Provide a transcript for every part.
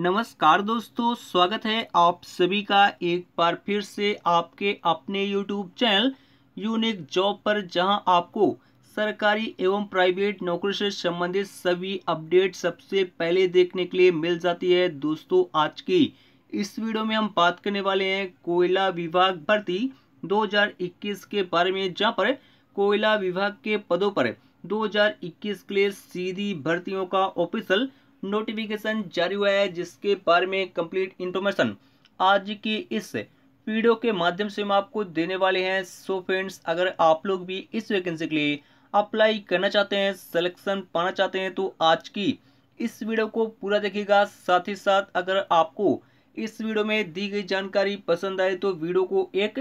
नमस्कार दोस्तों, स्वागत है आप सभी का एक बार फिर से आपके अपने YouTube चैनल यूनिक जॉब पर, जहाँ आपको सरकारी एवं प्राइवेट नौकरी से संबंधित सभी अपडेट सबसे पहले देखने के लिए मिल जाती है। दोस्तों, आज की इस वीडियो में हम बात करने वाले हैं कोयला विभाग भर्ती 2021 के बारे में, जहाँ पर कोयला विभाग के पदों पर 2021 के लिए सीधी भर्तियों का ऑफिशियल नोटिफिकेशन जारी हुआ है, जिसके बारे में कंप्लीट इंफॉर्मेशन आज की इस वीडियो के माध्यम से हम आपको देने वाले हैं। सो फ्रेंड्स अगर आप लोग भी इस वैकेंसी के लिए अप्लाई करना चाहते हैं सिलेक्शन पाना चाहते हैं तो आज की इस वीडियो को पूरा देखिएगा। साथ ही साथ अगर आपको इस वीडियो में दी गई जानकारी पसंद आए तो वीडियो को एक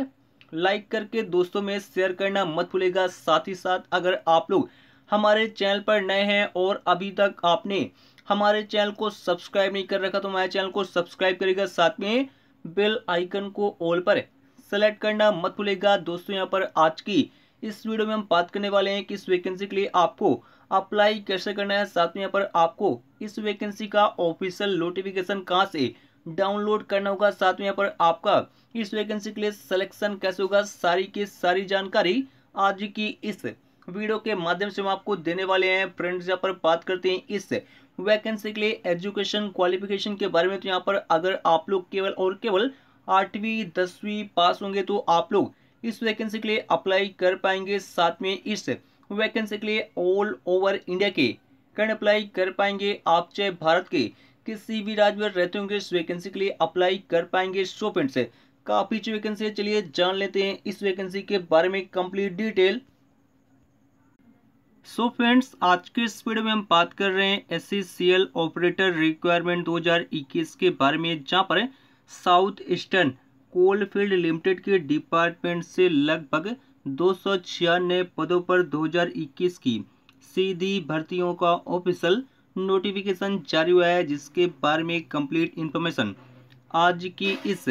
लाइक करके दोस्तों में शेयर करना मत भूलेगा साथ ही साथ अगर आप लोग हमारे चैनल पर नए हैं और अभी तक आपने हमारे चैनल को सब्सक्राइब नहीं कर रखा तो हमारे चैनल को सब्सक्राइब करेगा साथ में बेल आइकन को ऑल पर सेलेक्ट करना मत भूलेगा दोस्तों, यहाँ पर आज की इस वीडियो में हम बात करने वाले हैं कि इस वैकेंसी के लिए आपको अप्लाई कैसे करना है। साथ में यहाँ पर आपको इस वैकेंसी का ऑफिशियल नोटिफिकेशन कहाँ से डाउनलोड करना होगा। साथ में यहाँ पर आपका इस वैकेंसी के लिए सिलेक्शन कैसे होगा, सारी की सारी जानकारी आज की इस वीडियो के माध्यम से हम आपको देने वाले हैं। फ्रेंड्स, यहाँ पर बात करते हैं इस वैकेंसी के लिए एजुकेशन क्वालिफिकेशन के बारे में। तो यहाँ पर अगर आप लोग केवल और केवल आठवीं, दसवीं पास होंगे तो आप लोग इस वैकेंसी के लिए अप्लाई कर पाएँगे। साथ में इस वैकेंसी के लिए ऑल ओवर इंडिया के कैंड अप्लाई कर पाएँगे। आप चाहे भारत के किसी भी राज्य में रहते होंगे, इस वैकेंसी के लिए अप्लाई कर पाएँगे। सो फ्रेंड्स, काफ़ी वैकेंसी है। चलिए जान लेते हैं इस वैकेंसी के बारे में। Complete detail so so friends आज के इस वीडियो में हम बात कर रहे हैं एस ऑपरेटर रिक्वायरमेंट 2021 के बारे में, जहाँ पर साउथ ईस्टर्न कोलफील्ड लिमिटेड के डिपार्टमेंट से लगभग दो सौ छियानवे पदों पर 2021 की सीधी भर्तियों का ऑफिशियल नोटिफिकेशन जारी हुआ है, जिसके बारे में कंप्लीट इंफॉर्मेशन आज की इस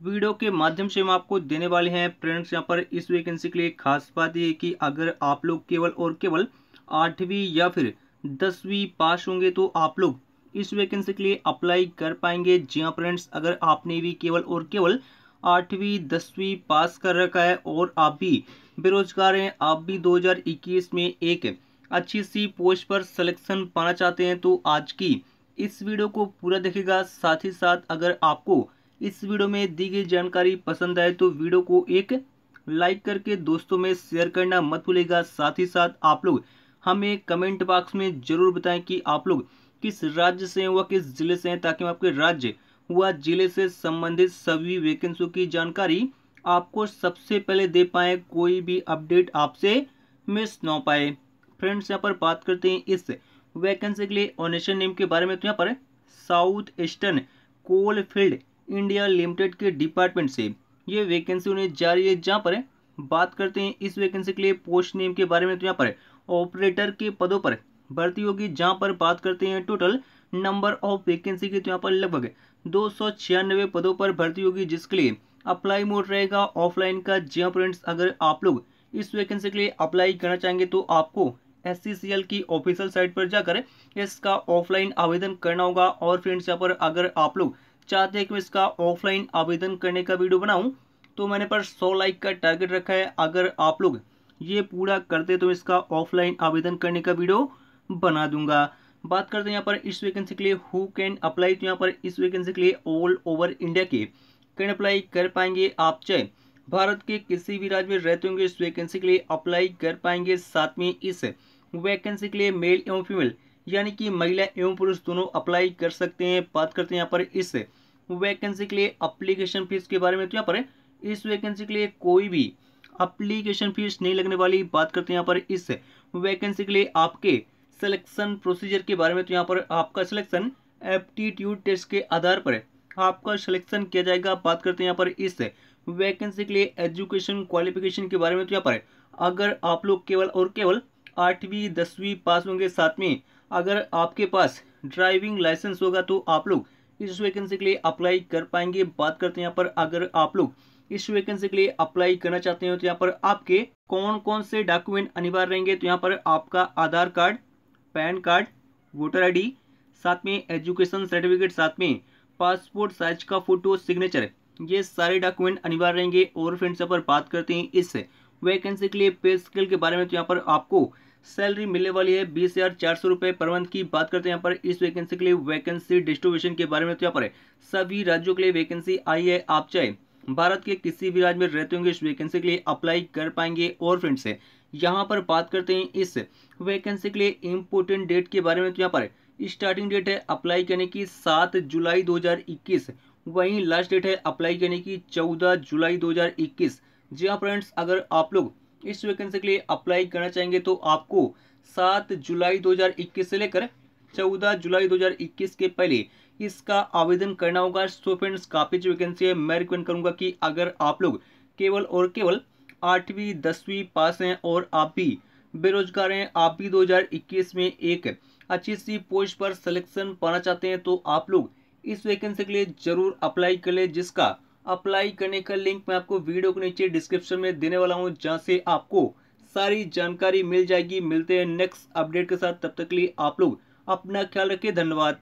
वीडियो के माध्यम से हम आपको देने वाले हैं। फ्रेंड्स, यहाँ पर इस वैकेंसी के लिए खास बात यह कि अगर आप लोग केवल और केवल आठवीं या फिर दसवीं पास होंगे तो आप लोग इस वैकेंसी के लिए अप्लाई कर पाएँगे। जी हाँ फ्रेंड्स, अगर आपने भी केवल और केवल आठवीं, दसवीं पास कर रखा है और आप भी बेरोजगार हैं, आप भी 2021 में एक अच्छी सी पोस्ट पर सिलेक्शन पाना चाहते हैं तो आज की इस वीडियो को पूरा देखेगा साथ ही साथ अगर आपको इस वीडियो में दी गई जानकारी पसंद आए तो वीडियो को एक लाइक करके दोस्तों में शेयर करना मत भूलेगा। साथ ही साथ आप लोग हमें कमेंट बॉक्स में ज़रूर बताएँ कि आप लोग किस राज्य से हैं व किस ज़िले से हैं, ताकि हम आपके राज्य व ज़िले से संबंधित सभी वैकेंसियों की जानकारी आपको सबसे पहले दे पाए, कोई भी अपडेट आपसे मिस ना पाए। फ्रेंड्स यहाँ पर बात करते हैं इस वैकेंसी के लिए ऑनेशन नेम के बारे में। तो यहाँ पर south eastern coal field India limited के डिपार्टमेंट से ये वैकेंसी उन्हें जारी है। जहाँ पर बात करते हैं इस वैकेंसी के लिए पोस्ट नेम के बारे में। तो यहाँ पर ऑपरेटर के पदों पर भर्ती होगी। जहाँ पर बात करते हैं टोटल नंबर ऑफ़ वैकेंसी की तो यहाँ पर लगभग दो पदों पर भर्ती होगी, जिसके लिए अप्लाई मोड रहेगा। ऑफलाइन का जी फ्रेंड्स अगर आप लोग इस वैकेंसी के लिए अप्लाई करना चाहेंगे तो आपको एससीसीएल की ऑफिशियल साइट पर जाकर इसका ऑफलाइन आवेदन करना होगा। और फ्रेंड्स यहाँ पर अगर आप लोग चाहते हैं कि मैं इसका ऑफलाइन आवेदन करने का वीडियो बनाऊँ तो मैंने पर 100 लाइक का टारगेट रखा है। अगर आप लोग ये पूरा करते तो इसका ऑफलाइन आवेदन करने का वीडियो बना दूँगा। बात करते हैं यहाँ पर इस वैकेंसी के लिए हु कैन अप्लाई तो यहाँ पर इस वैकेंसी के लिए ऑल ओवर इंडिया के कैन अप्लाई कर पाएँगे आप चाहे भारत के किसी भी राज्य में रहते होंगे, इस वैकेंसी के लिए अप्लाई कर पाएँगे। साथ में इस वैकेंसी के लिए मेल एवं फीमेल यानी कि महिला एवं पुरुष दोनों अप्लाई कर सकते हैं। बात करते हैं यहाँ पर इस वैकेंसी के लिए अप्लीकेशन फ़ीस के बारे में तो यहाँ पर इस वैकेंसी के लिए कोई भी अप्लीकेशन फ़ीस नहीं लगने वाली बात करते हैं यहाँ पर इस वैकेंसी के लिए आपके सिलेक्शन प्रोसीजर के बारे में तो यहाँ पर आपका सिलेक्शन एप्टीट्यूड टेस्ट के आधार पर आपका सिलेक्शन किया जाएगा, बात करते हैं यहाँ पर इस वैकेंसी के लिए एजुकेशन क्वालिफिकेशन के बारे में तो यहाँ पर अगर आप लोग केवल और केवल आठवीं, दसवीं पास होंगे साथ में, अगर आपके पास ड्राइविंग लाइसेंस होगा तो आप लोग इस वैकेंसी के लिए अप्लाई कर पाएँगे। बात करते हैं यहाँ पर अगर आप लोग इस वैकेंसी के लिए अप्लाई करना चाहते हो तो यहाँ पर आपके कौन कौन से डॉक्यूमेंट अनिवार्य रहेंगे? तो यहाँ पर आपका Aadhaar card, pan card voter ID साथ में एजुकेशन सर्टिफिकेट साथ में पासपोर्ट साइज़ का फ़ोटो सिग्नेचर ये सारे डॉक्यूमेंट अनिवार्य रहेंगे। और फ्रेंड्स यहाँ पर बात करते हैं इस वैकेंसी के लिए पे स्केल के बारे में। तो यहाँ पर आपको सैलरी मिलने वाली है बीस हज़ार चार सौ रुपए पर मंथ की। बात करते हैं यहाँ पर इस वैकेंसी के लिए वैकेंसी डिस्ट्रीब्यूशन के बारे में तो यहाँ पर सभी राज्यों के लिए वैकेंसी आई है, आप चाहे भारत के किसी भी राज्य में रहते होंगे, इस वैकेंसी के लिए अप्लाई कर पाएँगे और फ्रेंड्स है यहाँ पर बात करते हैं इस वैकेंसी के लिए इम्पोर्टेंट डेट के बारे में तो यहाँ पर स्टार्टिंग डेट है अप्लाई करने की सात जुलाई 2021 वहीं लास्ट डेट है अप्लाई करने की चौदह जुलाई 2021 जी हाँ फ्रेंड्स अगर आप लोग इस वैकेंसी के लिए अप्लाई करना चाहेंगे तो आपको सात जुलाई 2021 से लेकर चौदह जुलाई 2021 के पहले इसका आवेदन करना होगा। सो फ्रेंड्स काफ़ी जो वैकेंसी है। मैं रिकमेंड करूँगा कि अगर आप लोग केवल और केवल आठवीं, दसवीं पास हैं और आप भी बेरोजगार हैं, आप भी 2021 में एक अच्छी सी पोस्ट पर सिलेक्शन पाना चाहते हैं तो आप लोग इस वैकेंसी के लिए ज़रूर अप्लाई कर ले, जिसका अप्लाई करने का लिंक मैं आपको वीडियो के नीचे डिस्क्रिप्शन में देने वाला हूँ, जहाँ से आपको सारी जानकारी मिल जाएगी। मिलते हैं नेक्स्ट अपडेट के साथ। तब तक के लिए आप लोग अपना ख्याल रखें। धन्यवाद।